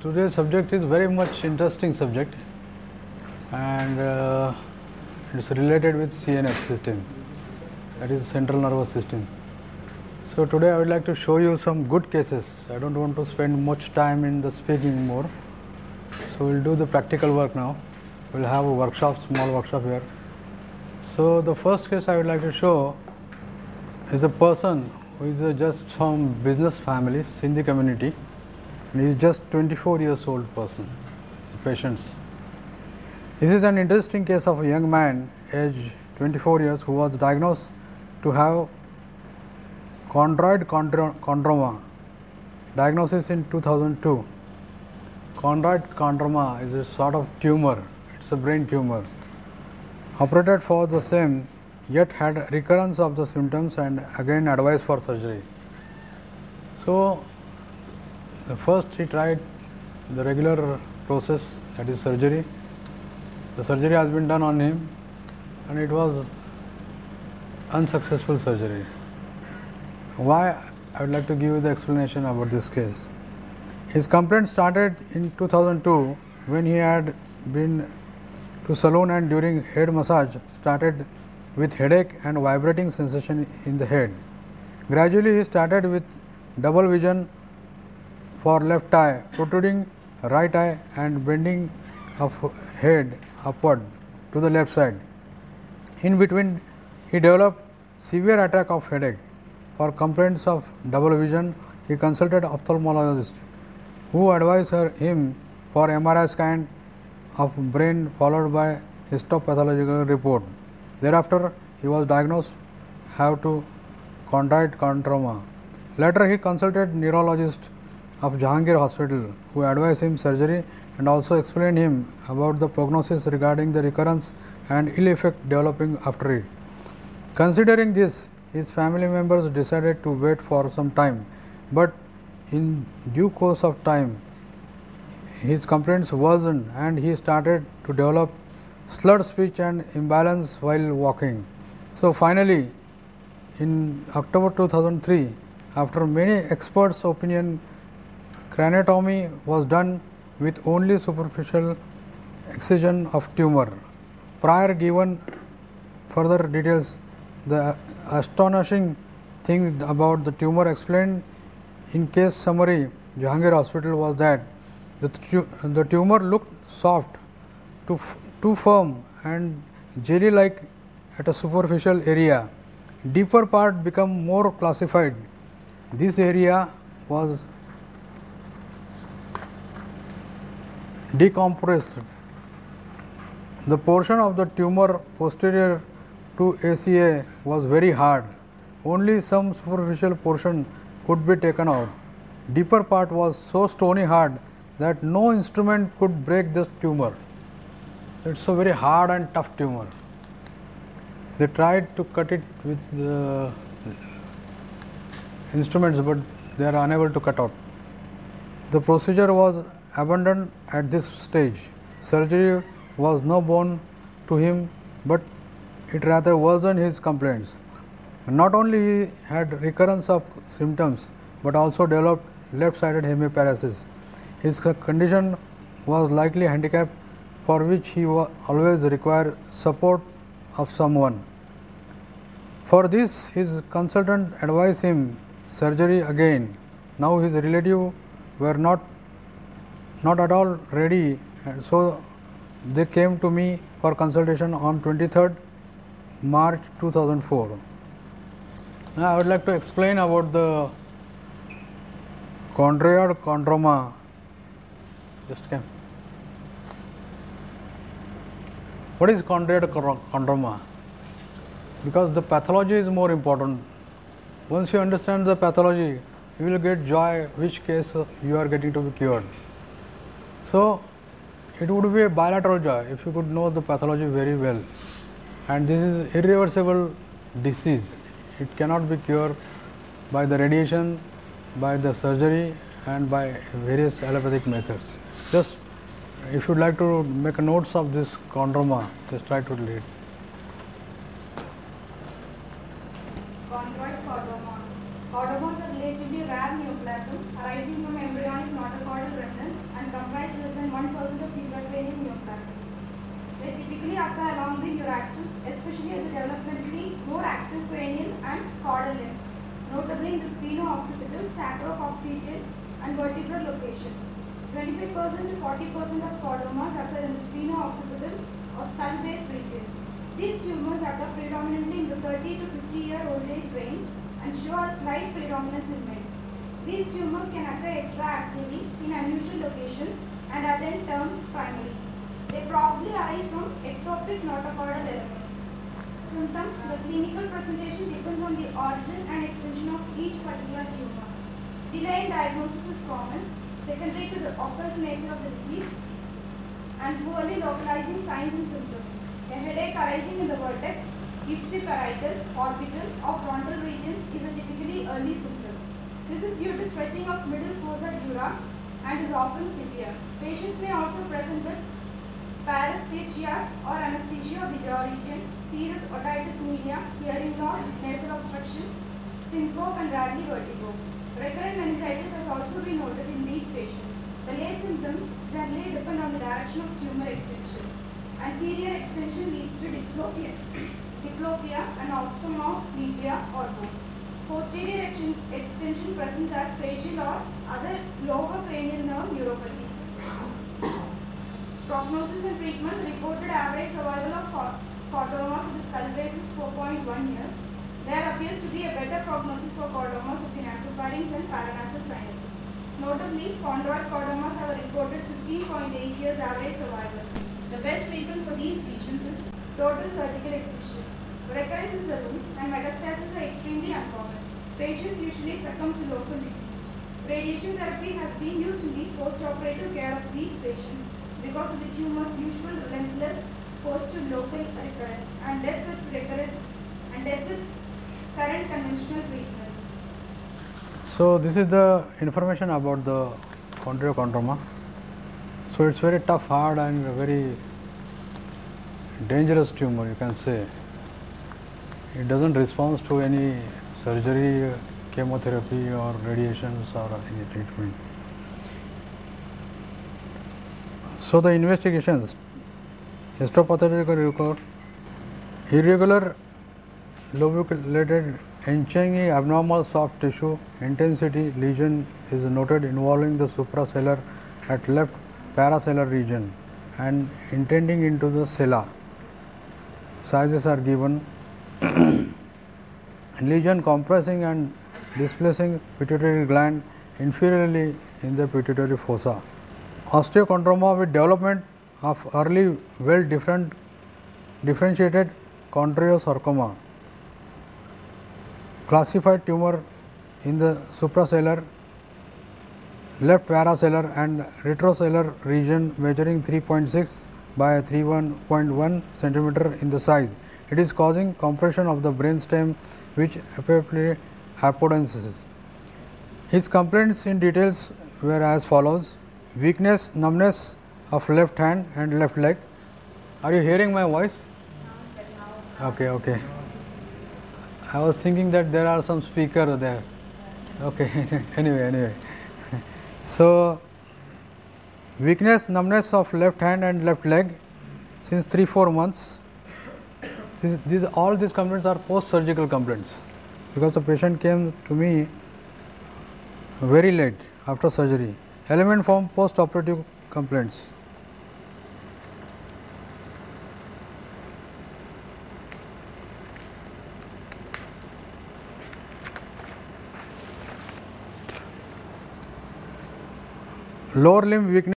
Today's subject is very much interesting subject and uh, it's related with CNS system that is central nervous system. So today I would like to show you some good cases. I don't want to spend much time in the speaking more. So we'll do the practical work now. We'll have a workshop, small workshop here. So the first case I would like to show is a person who is uh, just from business family, Sindhi community, he is just 24 years old person, patients. This is an interesting case of a young man, age 24 years, who was diagnosed to have chondroid chondroma. Diagnosis in 2002. Chondroid chondroma is a sort of tumor, it's a brain tumor. Operated for the same, yet had recurrence of the symptoms and again advised for surgery. So, the first he tried the regular process that is surgery. The surgery has been done on him and it was unsuccessful surgery. Why? I would like to give you the explanation about this case. His complaint started in 2002 when he had been to salon and during head massage started with headache and vibrating sensation in the head. Gradually he started with double vision for left eye, protruding right eye and bending of head upward to the left side. In between he developed severe attack of headache. For complaints of double vision, he consulted ophthalmologist who advised him for MRI scan of brain followed by histopathological report. Thereafter, he was diagnosed have to chondroid chondroma. Later, he consulted neurologist of Jahangir Hospital, who advised him surgery and also explained him about the prognosis regarding the recurrence and ill effect developing after it. Considering this, his family members decided to wait for some time, but in due course of time, his complaints worsened and he started to develop slurred speech and imbalance while walking. So, finally, in October 2003, after many experts' opinion, craniotomy was done with only superficial excision of tumor. Prior given further details, the astonishing thing about the tumor explained in case summary Jahangir Hospital was that the, the tumor looked soft, too, too firm and jelly like at a superficial area. Deeper part become more calcified. This area was decompressed. The portion of the tumor posterior to ACA was very hard. Only some superficial portion could be taken out. Deeper part was so stony hard that no instrument could break this tumor. It's a very hard and tough tumor. They tried to cut it with the instruments, but they are unable to cut out. The procedure was abandoned at this stage. Surgery was no bone to him, but it rather worsened his complaints. Not only he had recurrence of symptoms, but also developed left-sided hemiparesis. His condition was likely handicap for which he always required support of someone. For this, his consultant advised him surgery again. Now his relative were not not at all ready, so they came to me for consultation on 23rd March 2004. Now, I would like to explain about the chondroid chondroma. Just came. What is chondroid chondroma? Because the pathology is more important. Once you understand the pathology, you will get joy which case you are getting to be cured. So, it would be a bilateral joy if you could know the pathology very well. And this is irreversible disease. It cannot be cured by the radiation, by the surgery and by various allopathic methods. Just if you would like to make notes of this chondroma, just try to read. Chondroid chondroma. Chordomas are relatively rare neoplasm arising from embryonic notochordal remnants and comprise less than 1% of intracranial neoplasms. They typically occur along the neuraxis, especially at the developmentally more active cranial and caudal limbs, notably in the spheno-occipital, sacrococcygeal, and vertebral locations. 25% to 40% of chordomas occur in the spheno-occipital or skull base region. These tumors occur predominantly in the 30 to 50 year old age range and show a slight predominance in men. These tumors can occur extraaxially in unusual locations and are then termed primary. They probably arise from ectopic notochordal elements. Symptoms The clinical presentation depends on the origin and extension of each particular tumor. Delay in diagnosis is common, secondary to the occult nature of the disease and poorly localizing signs and symptoms. A headache arising in the vertex, ipsiparietal, orbital or frontal regions is a typically early symptom. This is due to stretching of middle fossa dura and is often severe. Patients may also present with paresthesias or anesthesia of the jaw region, serous otitis media, hearing loss, nasal obstruction, syncope and rarely vertigo. Recurrent meningitis has also been noted in these patients. The late symptoms generally depend on the direction of tumor extension. Anterior extension leads to diplopia, diplopia and ophthalmoplegia or both. Posterior extension presents as facial or other lower cranial nerve neuropathies. Prognosis and treatment reported average survival of chordomas of the skull base is 4.1 years. There appears to be a better prognosis for chordomas of the nasopharynx and paranasal sinuses. Notably, chondroid chordomas have reported 15.8 years average survival. The best treatment for these lesions is total surgical excision. Recurrence is alone and metastases are extremely uncommon. Patients usually succumb to local disease. Radiation therapy has been used in the post-operative care of these patients because of the tumor's usual relentless post to local recurrence and death with recurrent and death with current conventional treatments. So this is the information about the chondrochondroma. So it's very tough, hard, and very dangerous tumor. You can say it doesn't respond to any surgery, chemotherapy, or radiations, or any treatment. So the investigations, histopathological record, irregular lobulated Enshengi abnormal soft tissue intensity lesion is noted involving the suprasellar at left parasellar region and intending into the sella. Sizes are given. lesion compressing and displacing pituitary gland inferiorly in the pituitary fossa. Osteochondroma with development of early well different differentiated chondrosarcoma calcified tumor in the suprasellar, left parasellar and retrosellar region measuring 3.6 by 3.1 centimeter in the size. It is causing compression of the brainstem which apparently hypodensis. His complaints in details were as follows weakness, numbness of left hand and left leg. Are you hearing my voice? Okay, okay. I was thinking that there are some speaker there. Okay, anyway, anyway. So, weakness, numbness of left hand and left leg since 3 4 months. This, all these complaints are post surgical complaints because the patient came to me very late after surgery. Element form post operative complaints. lower limb weakness